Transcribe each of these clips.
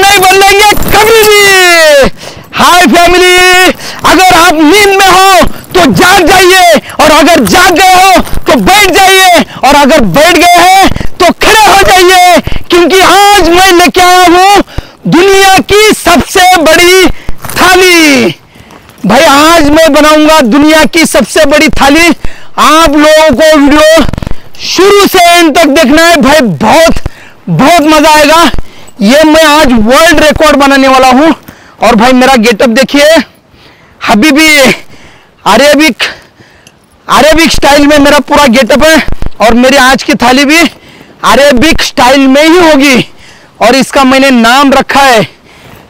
नहीं बदलेंगे कभी भी। हाय फैमिली, अगर आप नींद में हो तो जाग जाइए, और अगर जाग गए हो तो बैठ जाइए, और अगर बैठ गए हैं तो खड़े हो जाइए, क्योंकि आज मैं लेके आया हूँ दुनिया की सबसे बड़ी थाली। भाई, आज मैं बनाऊँगा दुनिया की सबसे बड़ी थाली। आप लोगों को वीडियो शुरू से एंड तक देखना है। भाई, बहुत बहुत मज़ा आएगा। ये मैं आज वर्ल्ड रिकॉर्ड बनाने वाला हूँ। और भाई मेरा गेटअप देखिए हबीबी अरेबिक अरेबिक स्टाइल में मेरा पूरा गेटअप है। और मेरी आज की थाली भी अरेबिक स्टाइल में ही होगी। और इसका मैंने नाम रखा है।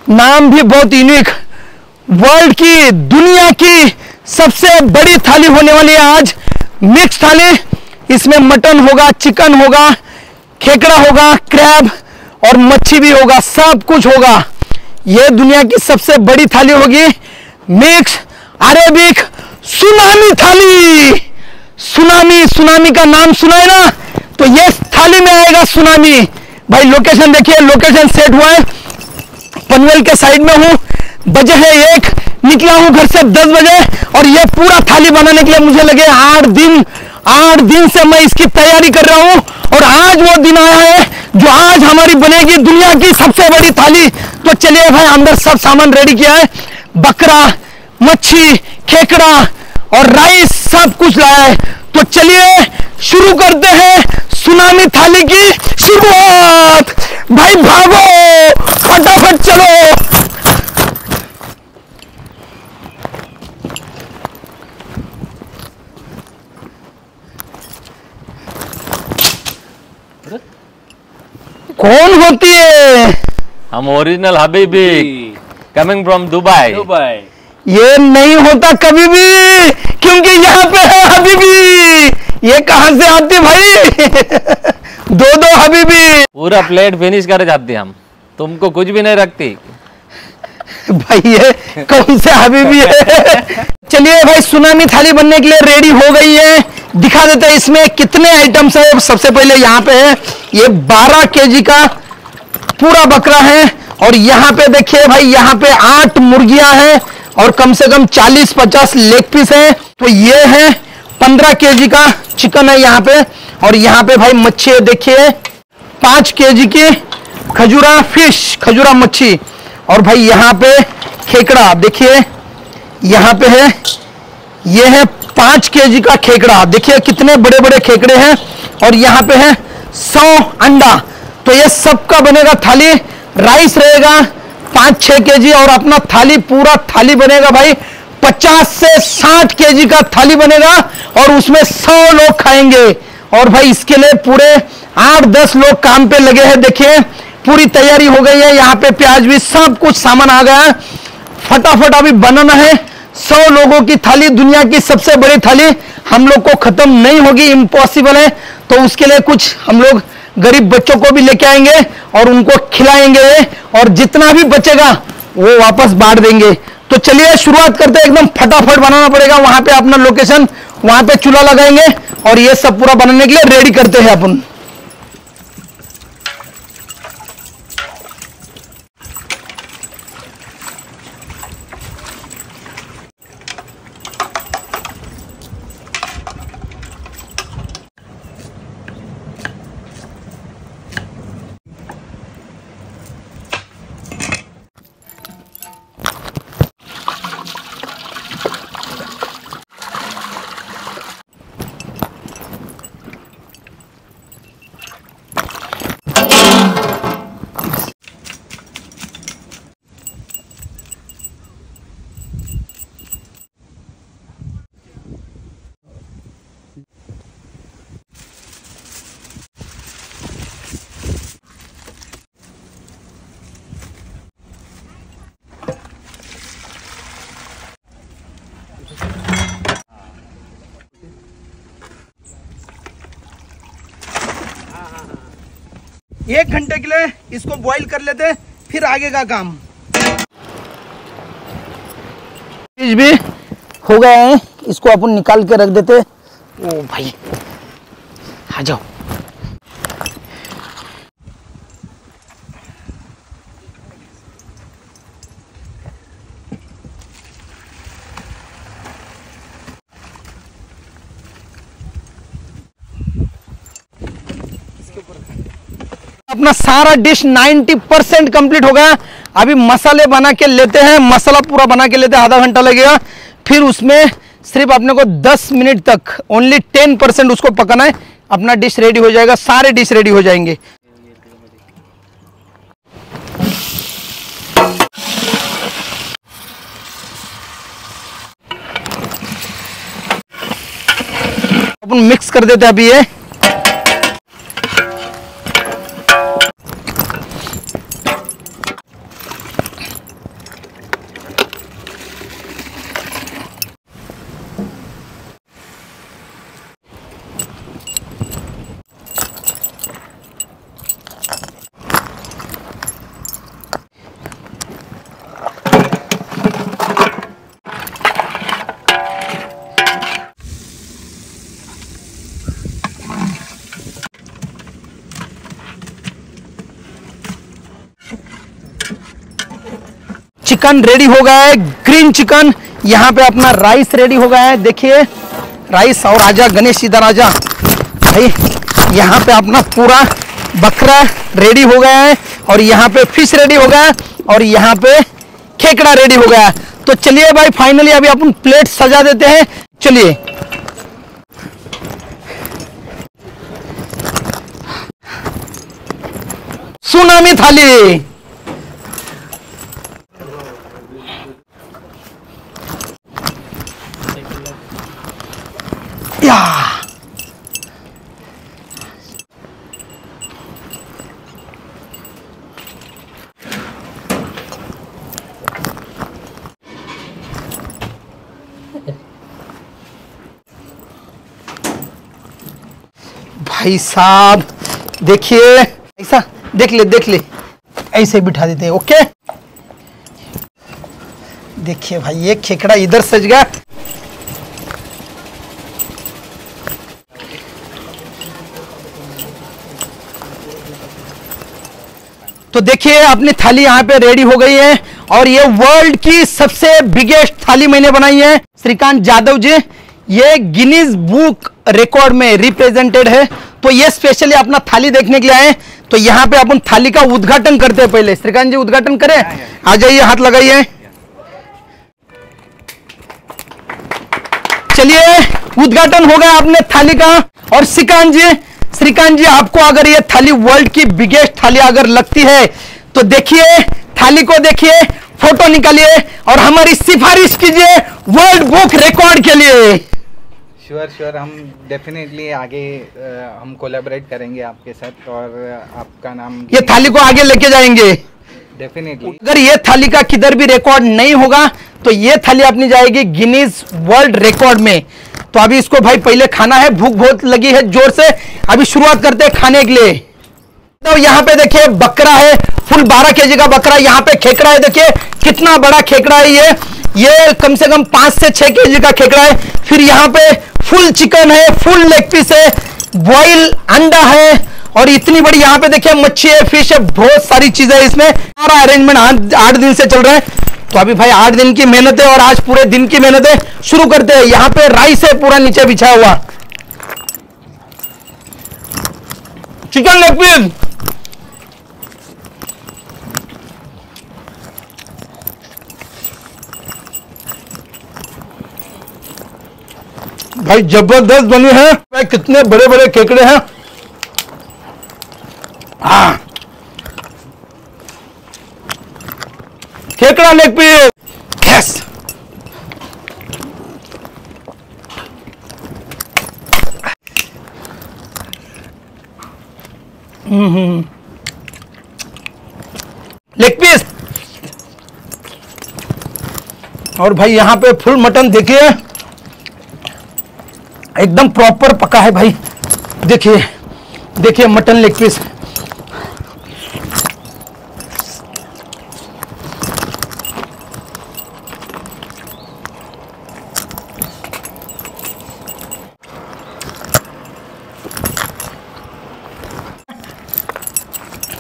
नाम भी बहुत यूनिक वर्ल्ड की, दुनिया की सबसे बड़ी थाली होने वाली है आज। मिक्स थाली। इसमें मटन होगा चिकन होगा, खेकड़ा होगा क्रैब और मच्छी भी होगा, सब कुछ होगा। यह दुनिया की सबसे बड़ी थाली होगी, मिक्स अरेबिक सुनामी थाली। सुनामी सुनामी का नाम सुना है ना? तो ये थाली में आएगा सुनामी। भाई लोकेशन देखिए लोकेशन सेट हुआ है। पनवेल के साइड में हूँ। बजे है एक, निकला हूँ घर से दस बजे। और ये पूरा थाली बनाने के लिए मुझे लगे आठ दिन आठ दिन से मैं इसकी तैयारी कर रहा हूँ और आज वो दिन आया है जो आज हमारी बनेगी दुनिया की सबसे बड़ी थाली। तो चलिए भाई, अंदर सब सामान रेडी किया है। बकरा, मच्छी, खेकड़ा और राइस सब कुछ लाया है। तो चलिए, शुरू करते हैं सुनामी थाली की शुरुआत। भाई, भागो! फटाफट चलो। कौन होती है? हम original Habibi coming from Dubai Dubai. ये नहीं होता कभी भी क्योंकि यहाँ पे है हबीबी ये कहाँ से आती भाई? दो दो हबीबी पूरा प्लेट फिनिश कर जाते हम। तुमको कुछ भी नहीं रखती। भाई ये कौन से हबीबी है? चलिए भाई सुनामी थाली बनने के लिए रेडी हो गई है। दिखा देते हैं इसमें कितने आइटम्स है। सबसे पहले यहाँ पे है ये 12 केजी का पूरा बकरा है और यहाँ पे देखिए भाई, यहाँ पे आठ मुर्गियाँ हैं और कम से कम 40-50 लेग पीस है। तो ये है 15 केजी का चिकन है यहाँ पे और यहाँ पे भाई मच्छी है, देखिए, पाँच केजी की खजूरा फ़िश, खजूरा मच्छी। और भाई यहाँ पे खेकड़ा, देखिए, यहाँ पे है, ये है पाँच केजी का खेकड़ा। देखिए कितने बड़े बड़े खेकड़े हैं और यहाँ पे है सौ अंडा। तो ये सबका बनेगा थाली। राइस रहेगा पाँच छह केजी और अपना थाली, पूरा थाली बनेगा भाई। पचास से साठ केजी का थाली बनेगा और उसमें सौ लोग खाएँगे। और भाई इसके लिए पूरे आठ दस लोग काम पे लगे हैं, देखिए। पूरी तैयारी हो गई है। यहाँ पे प्याज भी सब कुछ सामान आ गया। फटाफट अभी बनाना है। सौ लोगों की थाली, दुनिया की सबसे बड़ी थाली हम लोग को खत्म नहीं होगी इम्पॉसिबल है। तो उसके लिए कुछ हम लोग गरीब बच्चों को भी लेके आएँगे और उनको खिलाएँगे और जितना भी बचेगा, वो वापस बांट देंगे। तो चलिए, शुरुआत करते हैं। एकदम फटाफट बनाना पड़ेगा। वहाँ पे अपना लोकेशन वहाँ पे चूल्हा लगाएँगे और ये सब पूरा बनाने के लिए रेडी करते हैं अपन। एक घंटे के लिए इसको बॉईल कर लेते, फिर आगे का काम। चीज़ भी हो गए हैं, इसको अपन निकाल के रख देते। ओ भाई, आ जाओ। अपना सारा डिश 90 परसेंट कंप्लीट हो गया। अभी मसाले बना के लेते हैं, मसाला पूरा बना के लेते हैं, आधा घंटा लगेगा। फिर उसमें सिर्फ़ अपने को 10 मिनट तक ओनली 10 परसेंट उसको पकाना है। अपना डिश रेडी हो जाएगा, सारे डिश रेडी हो जाएँगे। अपन मिक्स कर देते हैं अभी ये। चिकन रेडी हो गया है, ग्रीन चिकन। यहाँ पे अपना राइस रेडी हो गया है, देखिए। राइस और आजा गणेश इधर आजा भाई, यहाँ पे अपना पूरा बकरा रेडी हो गया है और यहाँ पे फ़िश रेडी हो गया है और यहाँ पे खेकड़ा रेडी हो गया। है तो चलिए भाई फाइनली अभी अपन प्लेट सजा देते हैं। चलिए। सुनामी थाली। भाई साहब, देखिए, ऐसा, देख ले देख ले, ऐसे बिठा देते हैं, ओके? देखिए भाई, ये खेकड़ा इधर सज गया। तो देखिए, अपनी थाली यहाँ पे रेडी हो गई है और ये वर्ल्ड की सबसे बिगेस्ट थाली मैंने बनाई है। श्रीकांत जादव जी, ये गिनीज बुक रिकॉर्ड में रिप्रेजेंटेड है। तो ये स्पेशली अपना थाली देखने के लिए आए तो यहाँ पे अपन थाली का उद्घाटन करते हैं पहले। श्रीकांत जी उद्घाटन करें। आ जाइए हाथ लगाइए। चलिए उद्घाटन हो गया आपने थाली का। और श्रीकांत जी श्रीकांत जी आपको अगर ये थाली वर्ल्ड की बिगेस्ट थाली अगर लगती है तो देखिए थाली को देखिए फ़ोटो निकालिए और हमारी सिफारिश कीजिए वर्ल्ड बुक रिकॉर्ड के लिए। श्योर श्योर हम डेफिनेटली आगे अ, हम कोलैबोरेट करेंगे आपके साथ और आपका नाम ये थाली को आगे लेके जाएँगे। डेफिनेटली अगर ये थाली का किधर भी रिकॉर्ड नहीं होगा तो ये थाली अपनी जाएगी गिनीज वर्ल्ड रिकॉर्ड में। तो अभी इसको भाई पहले खाना है भूख बहुत लगी है ज़ोर से। अभी शुरुआत करते हैं खाने के लिए। तो यहाँ पे देखिए बकरा है फुल 12 केजी का बकरा यहाँ पे खेकड़ा है देखिए कितना बड़ा खेकड़ा है ये। ये कम से कम पाँच से छह केजी का खेकड़ा है। फिर यहाँ पे फुल चिकन है, फुल लेग पीस है, बॉइल अंडा है, और इतनी बड़ी यहाँ पे देखिए मच्छी है, फ़िश है, बहुत सारी चीज़ें इसमें। सारा अरेंजमेंट आठ आठ दिन से चल रहा है। तो अभी भाई आठ दिन की मेहनत है और आज पूरे दिन की मेहनत है। शुरू करते हैं। यहाँ पे राइस है, पूरा नीचे बिछा हुआ। चिकन लेग पीस भाई ज़बरदस्त बनी है। भाई कितने बड़े बड़े केकड़े हैं। हाँ। केकड़ा leg piece yes leg piece और भाई यहाँ पे फुल मटन देखिए। एकदम प्रॉपर पका है भाई देखिए देखिए mutton leg piece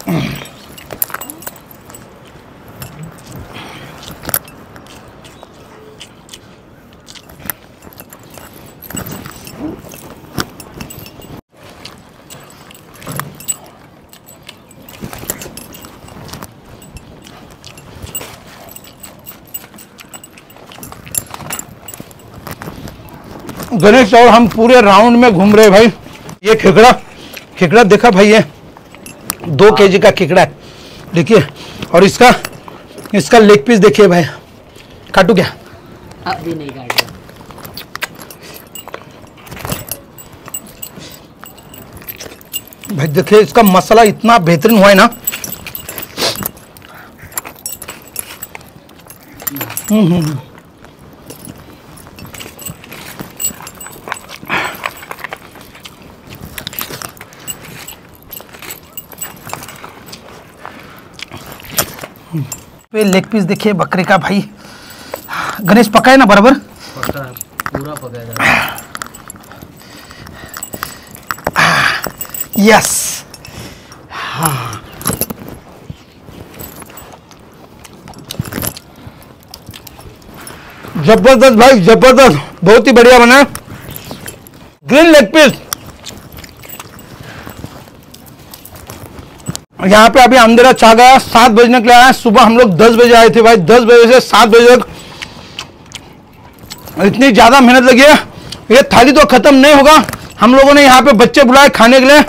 Mm-hmm. Ganesh और हम पूरे राउंड में घूम रहे भाई। ये खेकड़ा खेकड़ा देखा भाई ये? दो केजी का खेकड़ा है। देखिए और इसका इसका लेग पीस देखिए भाई। काटू क्या? अभी नहीं काटा। भाई देखिए इसका मसाला इतना बेहतरीन हुआ है ना। हम्म, हम्म, पे लेग पीस देखिए बकरे का भाई। गणेश पका है ना बराबर? पका पूरा पकाएगा यस ज़बरदस्त भाई ज़बरदस्त। बहुत ही बढ़िया बना। ग्रीन लेग पीस यहाँ पे अभी अंधेरा छा गया सात बजने के लिए आया सुबह हम लोग दस बजे आए थे भाई, दस बजे से सात बजे तक। इतनी ज़्यादा मेहनत लगी है। ये थाली तो खत्म नहीं होगा। हम लोगों ने यहाँ पे बच्चे बुलाए खाने के लिए।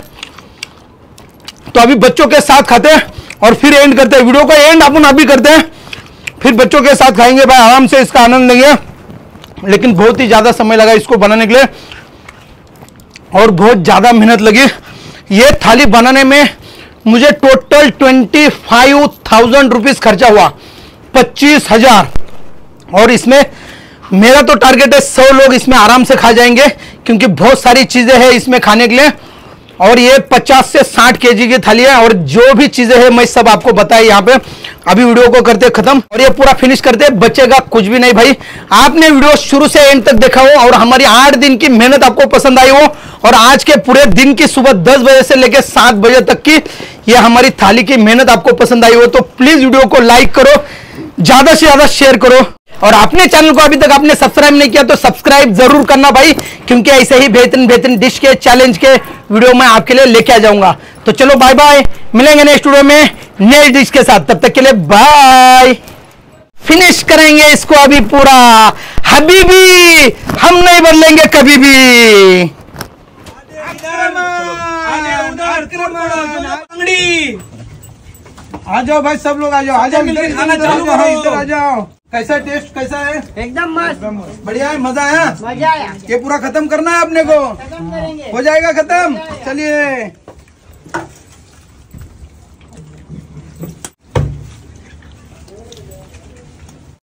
तो अभी बच्चों के साथ खाते हैं और फिर एंड करते हैं। वीडियो का एंड अपन अभी करते हैं। फिर बच्चों के साथ खाएँगे भाई, आराम से इसका आनंद लेंगे। लेकिन बहुत ही ज़्यादा समय लगा इसको बनाने के लिए। और बहुत ज़्यादा मेहनत लगी। ये थाली बनाने में मुझे total twenty five thousand rupees खर्चा हुआ, पच्चीस हज़ार। और इसमें मेरा तो टारगेट है सौ लोग इसमें आराम से खा जाएँगे, क्योंकि बहुत सारी चीज़ें हैं इसमें खाने के लिए। और ये 50 से 60 केजी की थाली है, और जो भी चीज़ें हैं मैं सब आपको बताया यहाँ पे। अभी वीडियो को करते खत्म, और ये पूरा फिनिश करते बचेगा कुछ भी नहीं भाई। आपने वीडियो शुरू से एंड तक देखा हो, और हमारी आठ दिन की मेहनत आपको पसंद आई हो, और आज के पूरे दिन की सुबह दस बजे से लेकर सात बजे तक की ये हमारी थाली की मेहनत आपको पसंद आई हो तो प्लीज़ वीडियो को लाइक करो, ज़्यादा से ज़्यादा शेयर करो। और अपने चैनल को अभी तक आपने सब्सक्राइब नहीं किया तो सब्सक्राइब ज़रूर करना भाई, क्योंकि ऐसे ही बेहतरीन बेहतरीन डिश के चैलेंज के वीडियो मैं आपके लिए लेके आ जाऊँगा। तो चलो बाय बाय मिलेंगे नेक्स्ट वीडियो में नई डिश के साथ। तब तक के लिए बाय फिनिश करेंगे इसको अभी पूरा। हबीबी, हम नहीं बदलेंगे कभी भी। आ जाओ भाई सब लोग आ जाओ आ जाओ इधर खाना चालू करो। इधर आ जाओ कैसा टेस्ट कैसा है? एकदम मस्त। बढ़िया है मज़ा आया? मज़ा आया। ये पूरा खत्म करना है अपने को? हो जाएगा खत्म? चलिए।